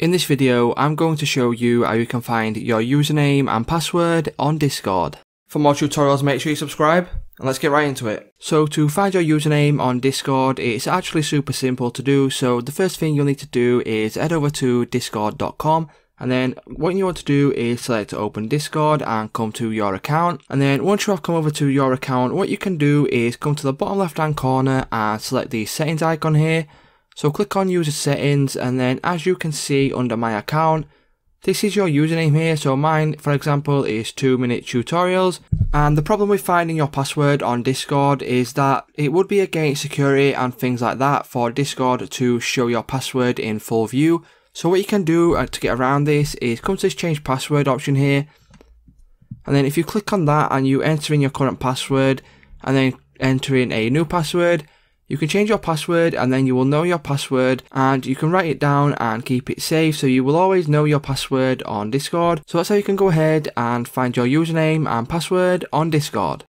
In this video, I'm going to show you how you can find your username and password on Discord. For more tutorials, make sure you subscribe, and let's get right into it. So to find your username on Discord, it's actually super simple to do, so the first thing you'll need to do is head over to discord.com, and then what you want to do is select open Discord and come to your account. And then once you have come over to your account, what you can do is come to the bottom left hand corner and select the settings icon here so click on user settings and then as you can see under my account, this is your username here. So mine, for example, is 2 minute tutorials. And the problem with finding your password on Discord is that it would be against security and things like that for Discord to show your password in full view. So what you can do uh, to get around this is come to this change password option here. And then if you click on that and you enter in your current password and then enter in a new password, you can change your password and then you will know your password and you can write it down and keep it safe so you will always know your password on Discord. So that's how you can go ahead and find your username and password on Discord.